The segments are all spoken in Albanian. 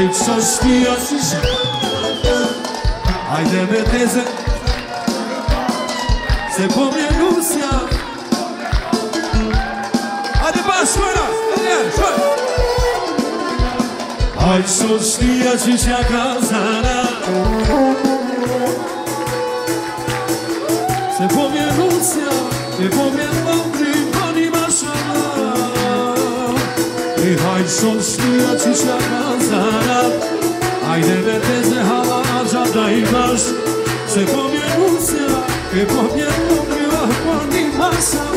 Ai, sos dioses Ai da beleza Se come anuncia Ai de baixo, mano Ai, sos dioses e a casará Se come anuncia Se come anuncia son suya çıçaran sarat Haydi ve teze hava acadaymış że po mnie pomienu mi po mnie mi masa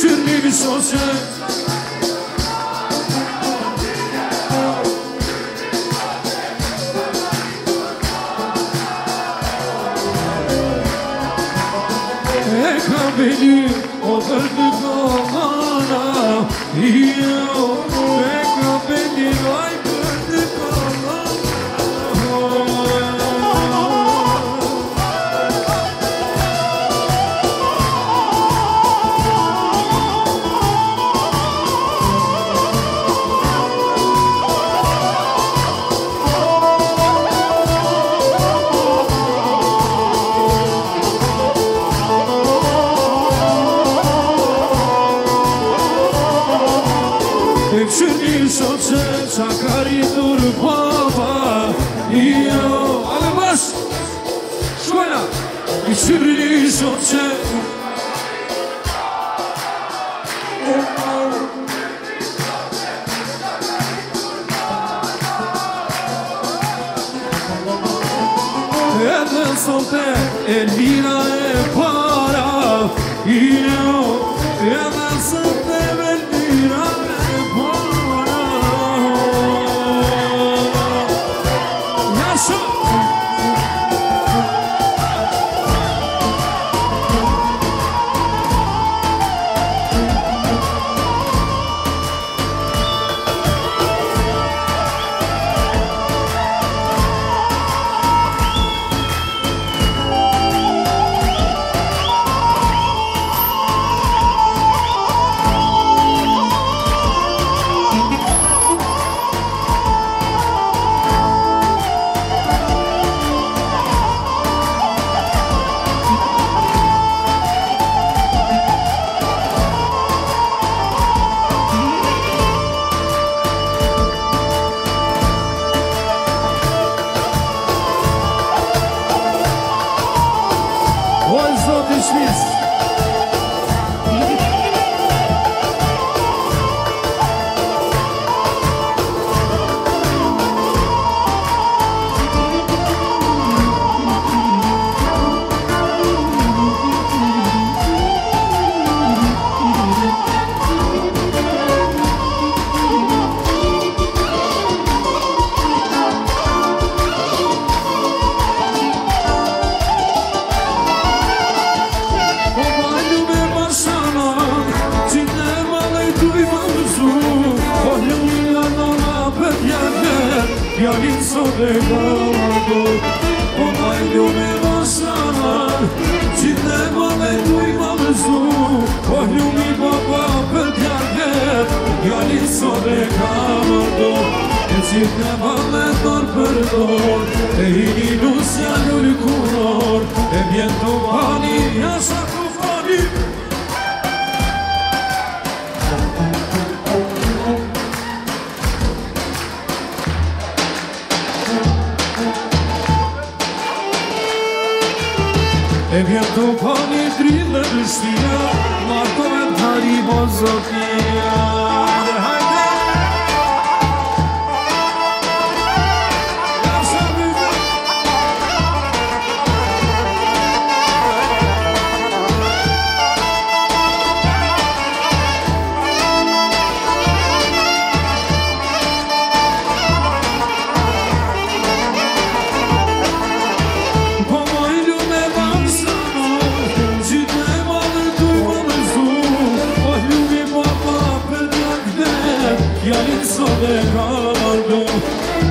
Sürmüş olsun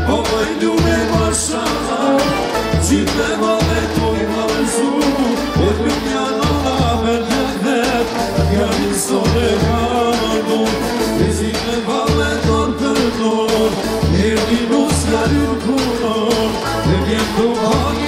Po më oj më nëzunë Po të këtë janë e kanë nuk Gjitë dhe valet, anë për nuk Njërë një nusë kërë në punë Dhe vjetë të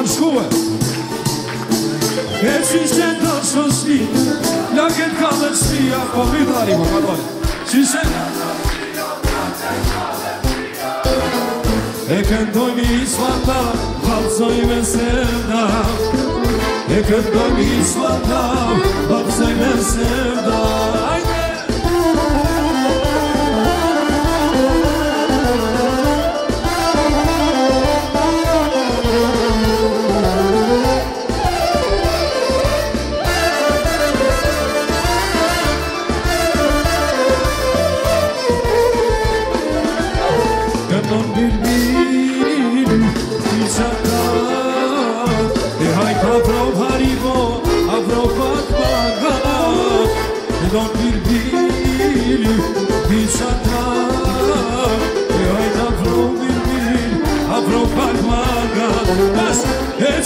kanë shkuve E si se do së shki Lëket ka dhe shpia Po mi po të arimo, Si se E këndoj mi i shvata Valzoj me sevda E këndoj mi i shvata me sevda E këndoj mi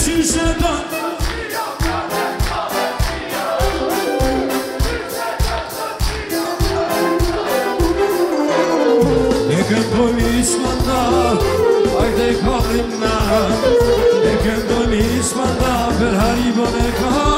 Shqyshet të sija, kërën kërën sija Shqyshet të sija, kërën kërën sija Në këtë pojë një shpanda, ajde i kohë për haribon e ka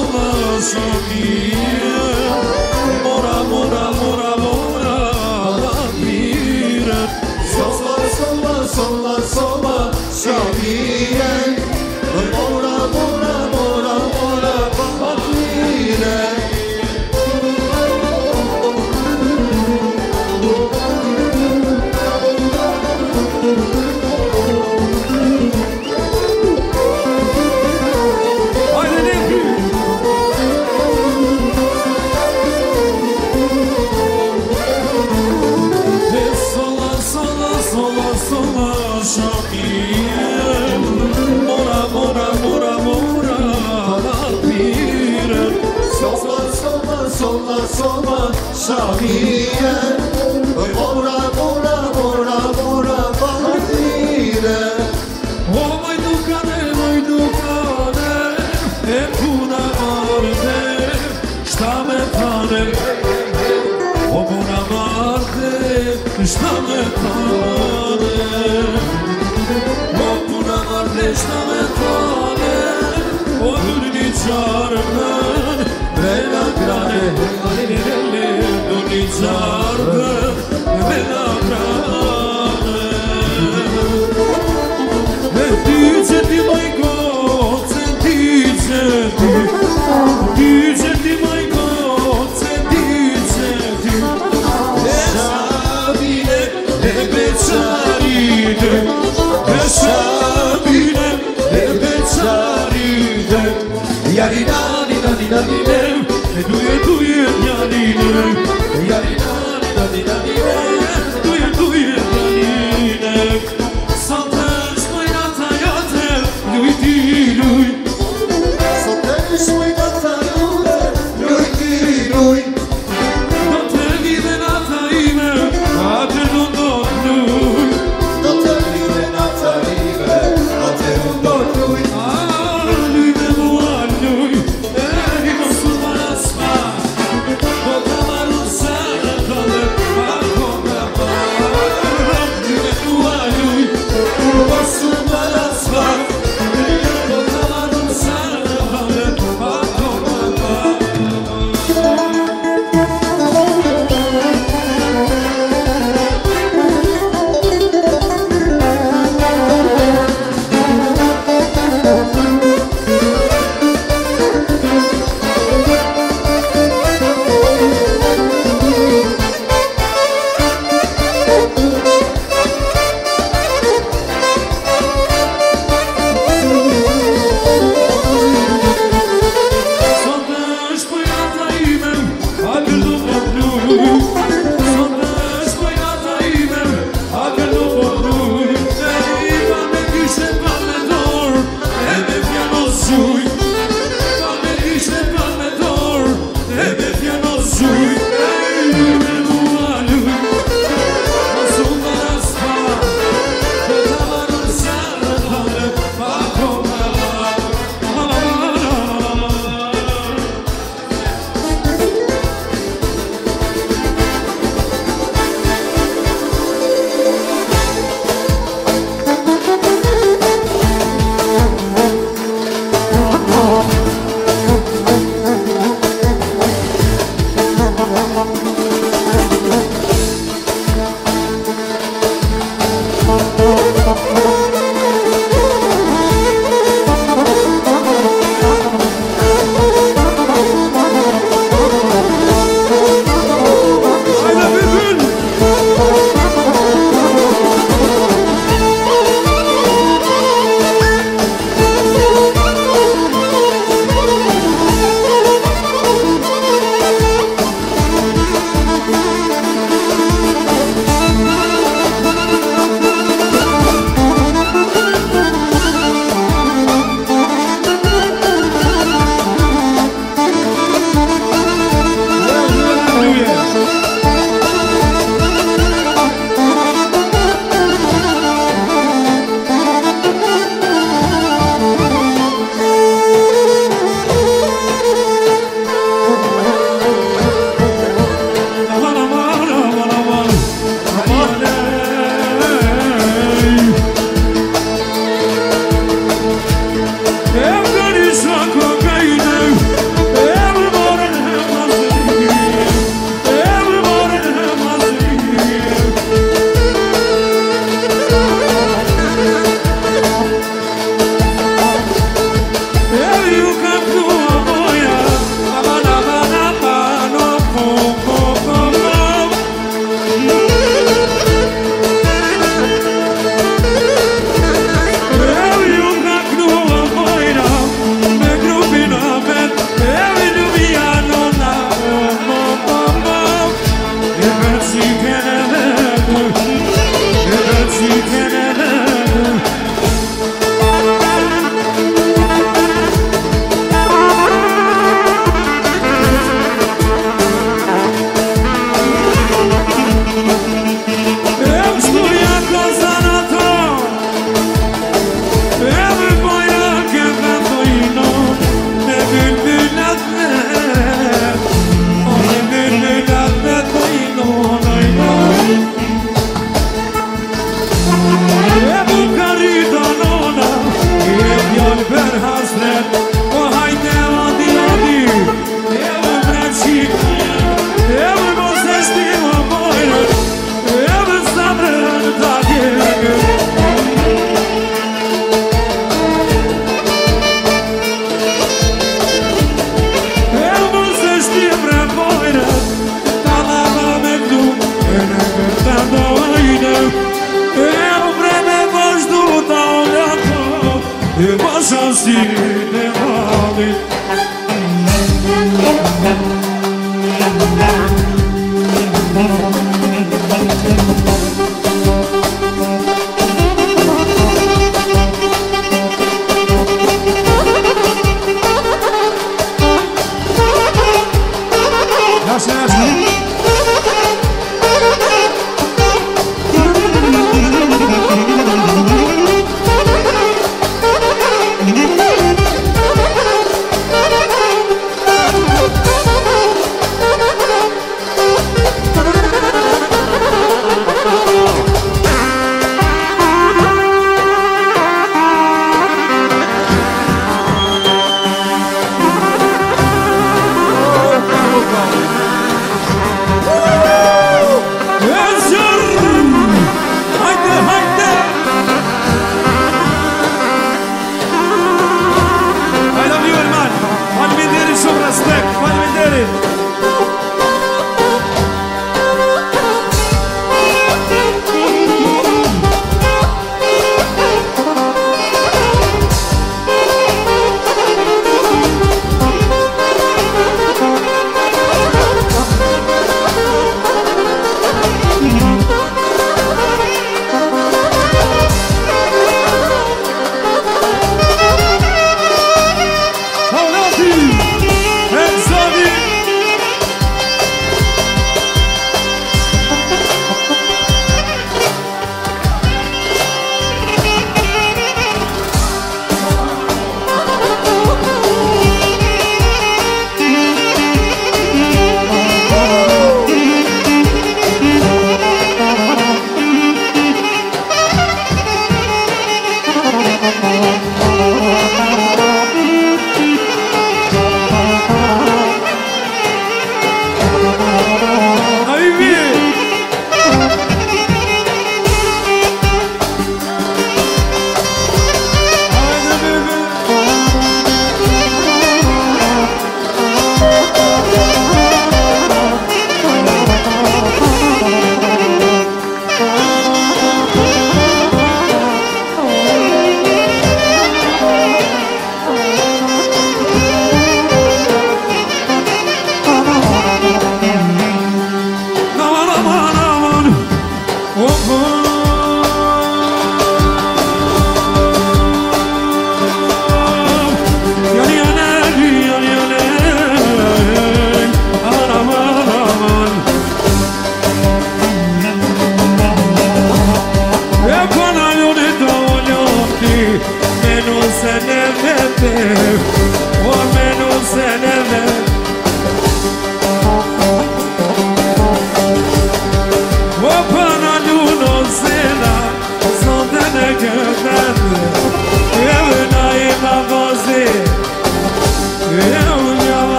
Allah'a sokayım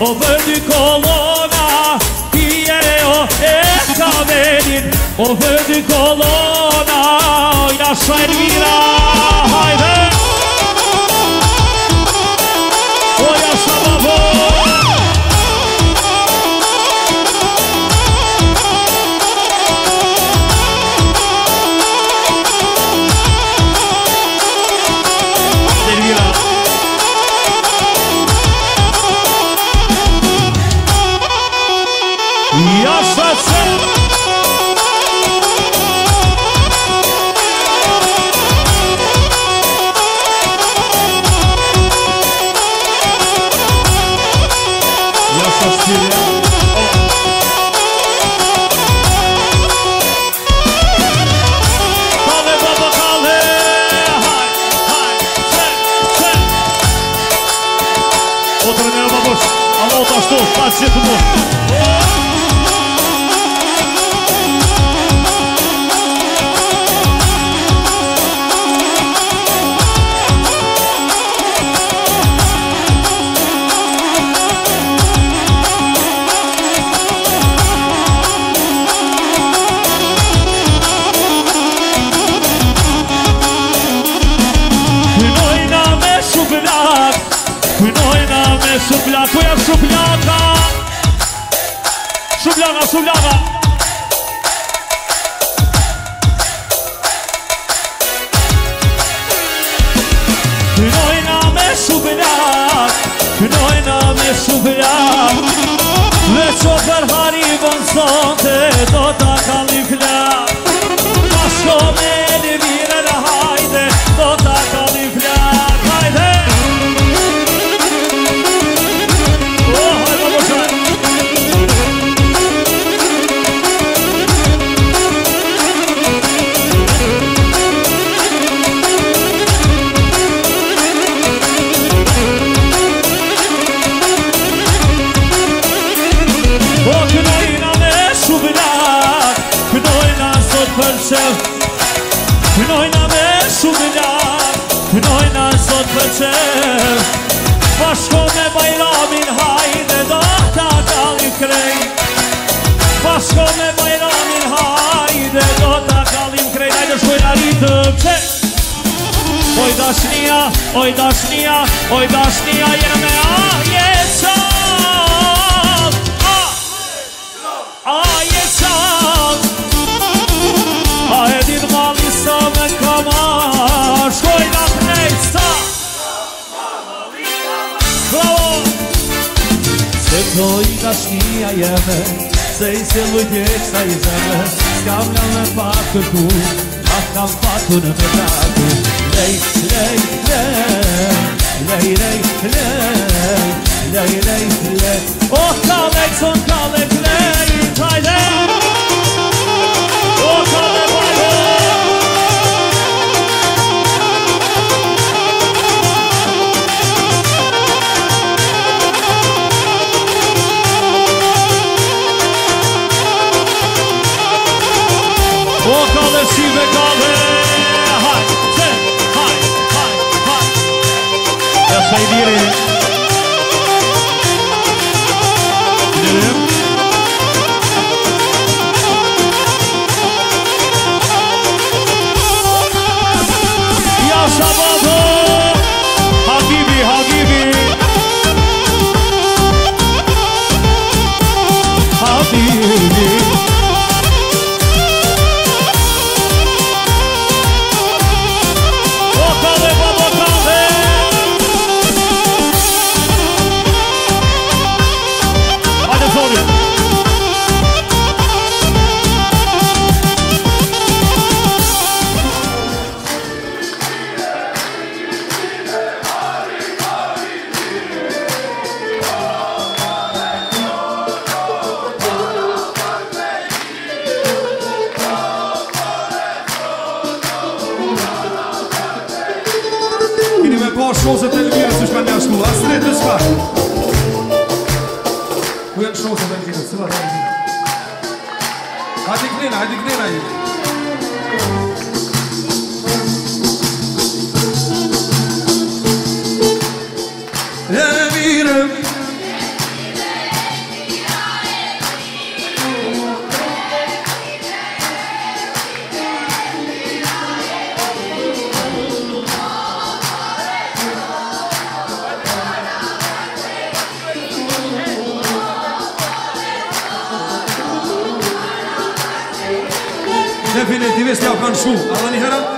o vërdi kolona Ti ere o e ka venit O vërdi kolona O jasha e mirat su qëllë Kënojna me shumë një Kënojna sot për qëllë Pashko me bajramin hajde Do të kalli krej Pashko me bajramin hajde Do të kalli krej Dajdo shkojna rritëm qëllë Oj dashnia, oj dashnia, oj dashnia Jeme a Δοηγαστίαιαμε, σε εισελογέ ξαϊζάμε Σκάμναμε πάτο του, αχαμ πάτον μετά του Λέει, λέει, λέει, λέει, λέει, λέει, λέει, λέει, λέει Ο καλέξον καλέξ λέει, λέει, λέει Saya diri Shqozat e një njërë si shkër një shkullar Shkër një një shkër Kujen shqozat e një njërë Shkër një një njërë Adi gdena, adi gdena i njërë весля в Ганшу. Алла Нигара?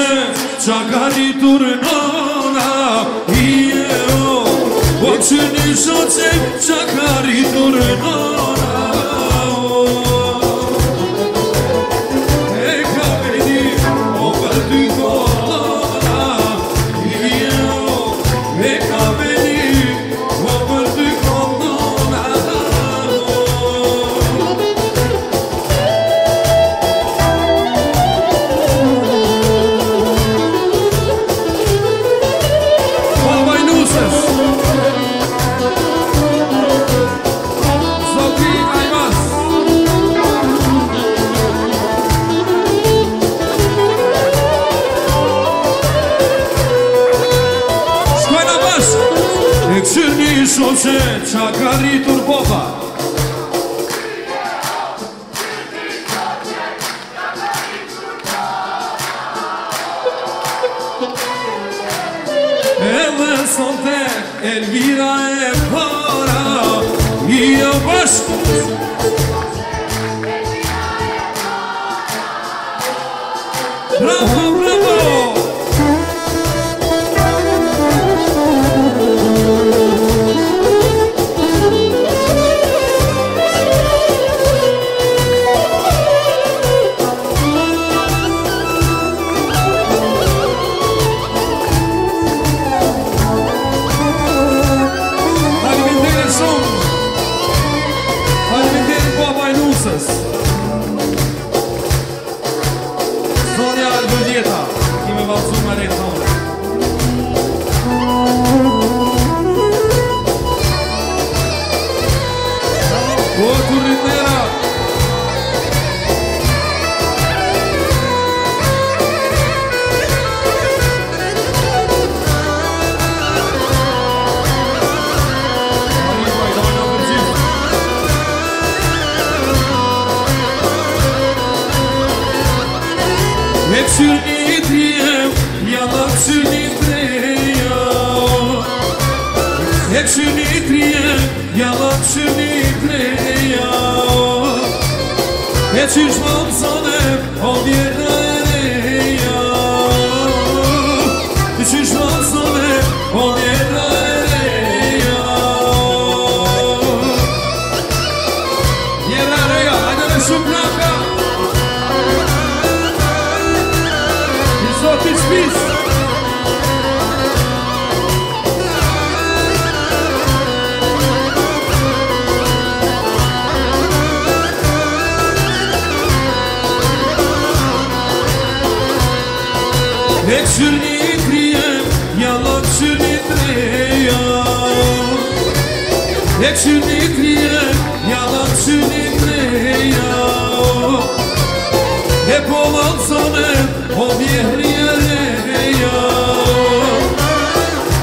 Ήρθε τσακάλι του ρενόνα Ιεό Ο ξενίζωτσε τσακάλι του ρενόνα sünnitliye Yalan ya. Hep olan sana o yehri yere ya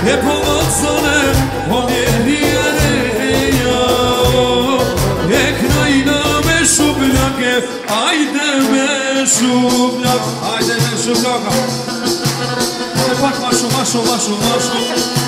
Hep olan sana o yehri yere ya Eknayna meşhub lake Ayde meşhub lake Ayde meşhub lake Bak maşu maşu maşu maşu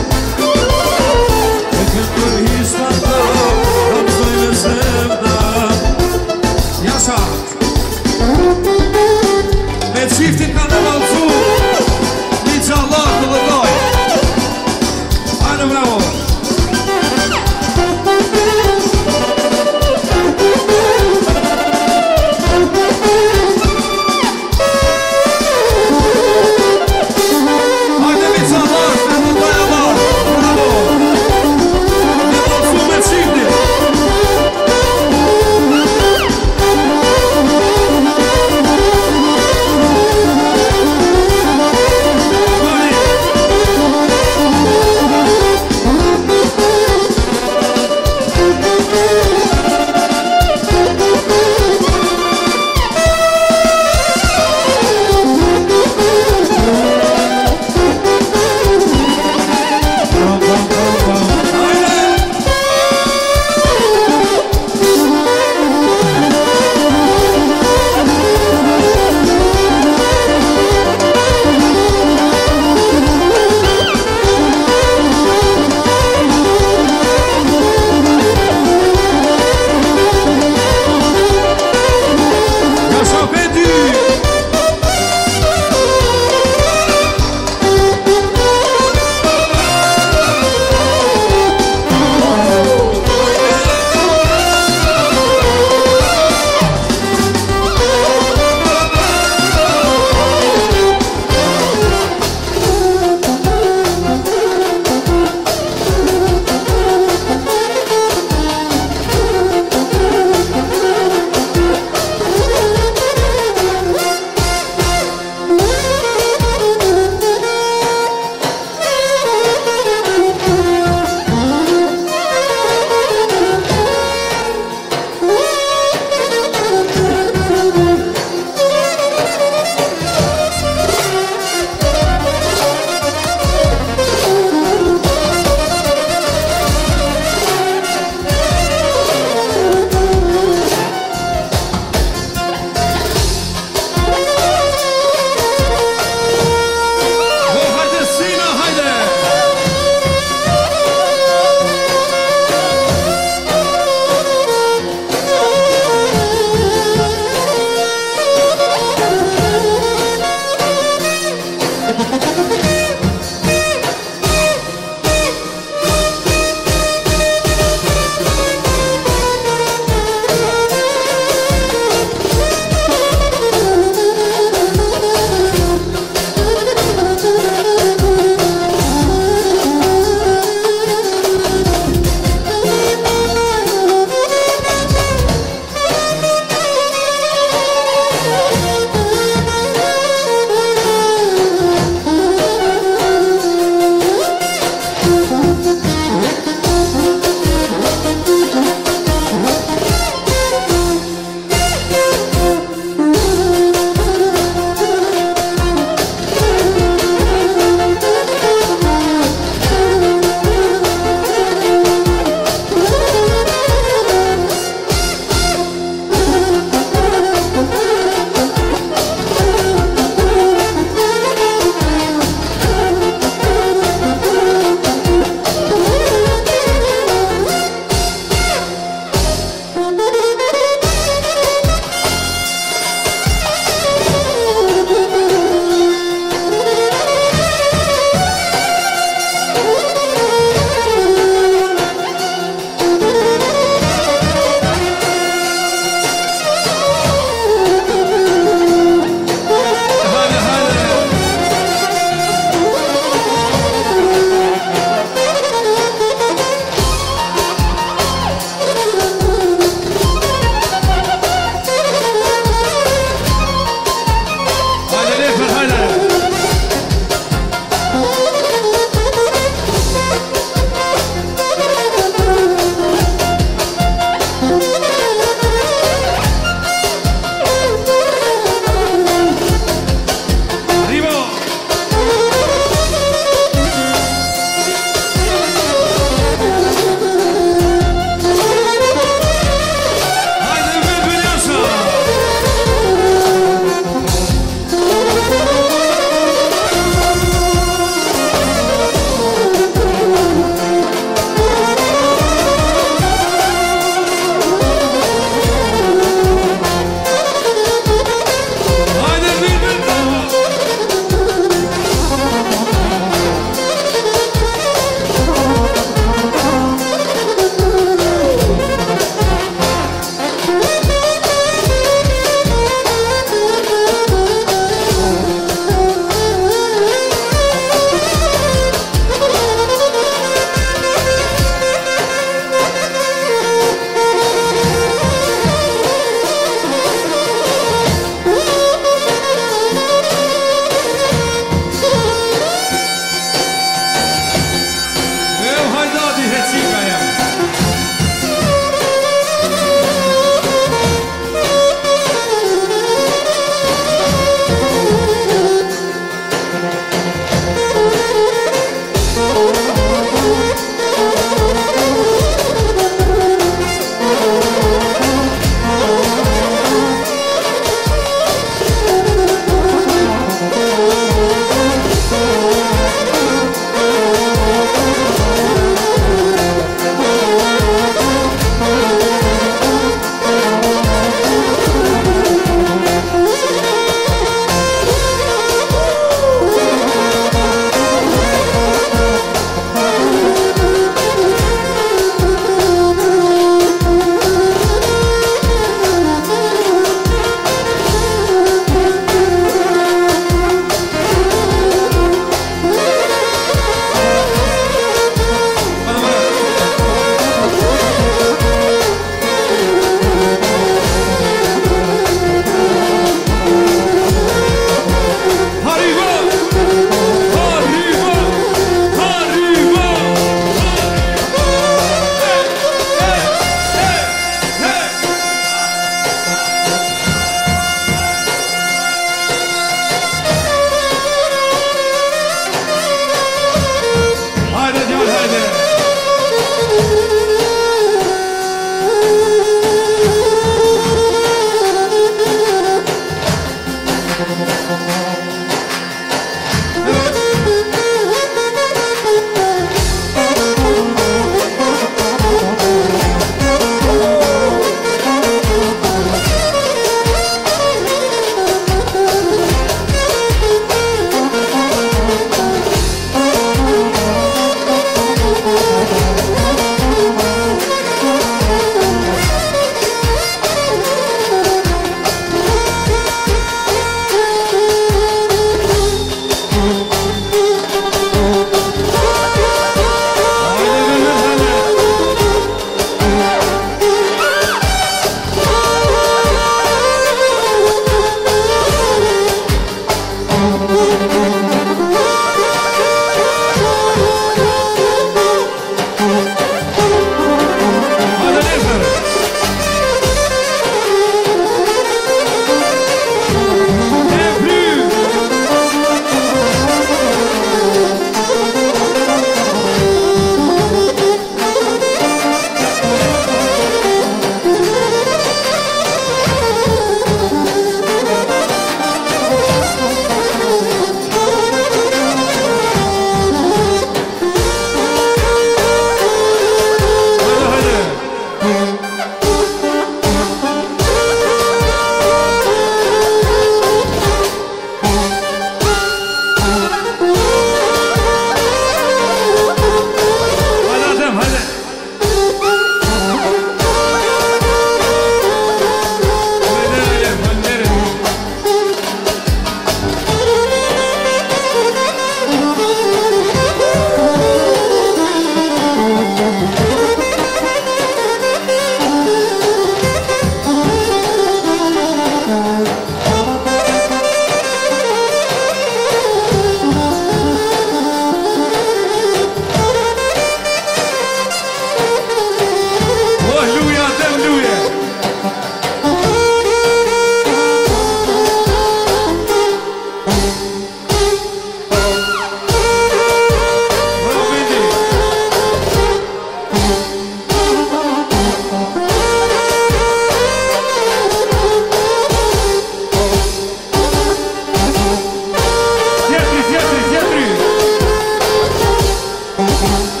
now.